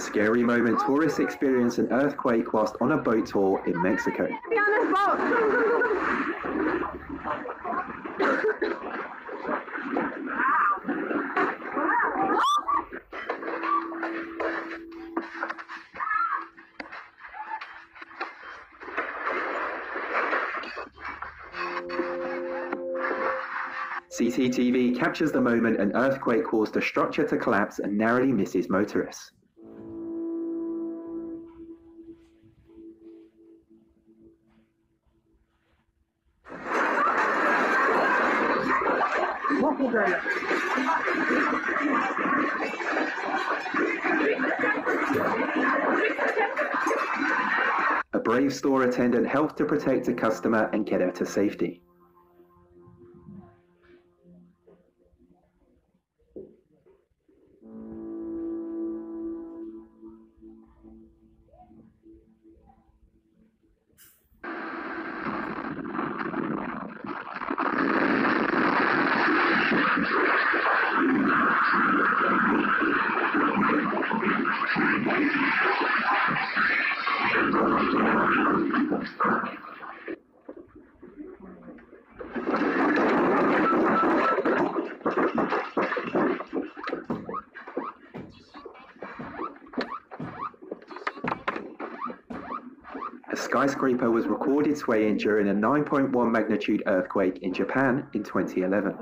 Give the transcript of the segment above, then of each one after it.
scary moment tourists experience an earthquake whilst on a boat tour in Mexico. CCTV captures the moment an earthquake caused a structure to collapse and narrowly misses motorists. A brave store attendant helped to protect a customer and get her to safety. A skyscraper was recorded swaying during a 9.1 magnitude earthquake in Japan in 2011.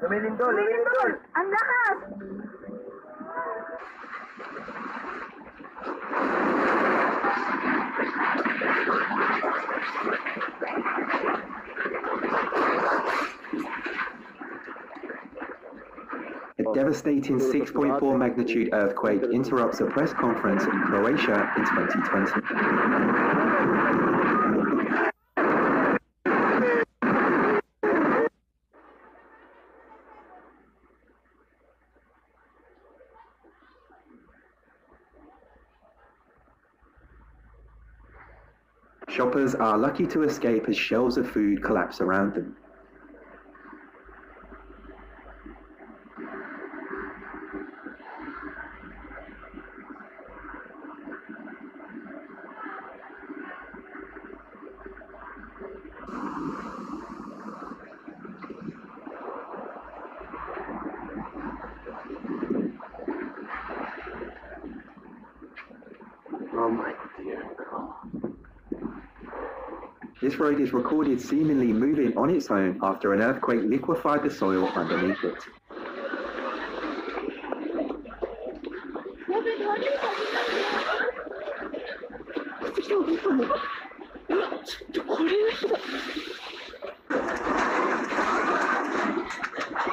Lumilindol, lumilindol. Ang lakas. Devastating 6.4 magnitude earthquake interrupts a press conference in Croatia in 2020. Shoppers are lucky to escape as shelves of food collapse around them. Oh, my dear This road is recorded seemingly moving on its own after an earthquake liquefied the soil underneath it.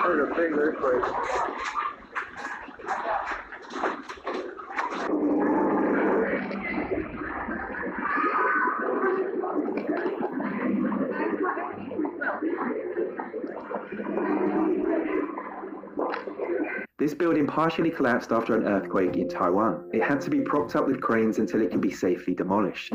Heard a big earthquake. This building partially collapsed after an earthquake in Taiwan. It had to be propped up with cranes until it can be safely demolished.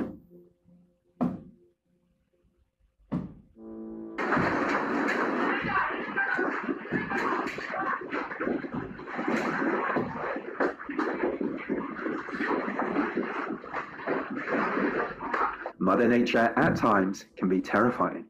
Mother Nature at times can be terrifying.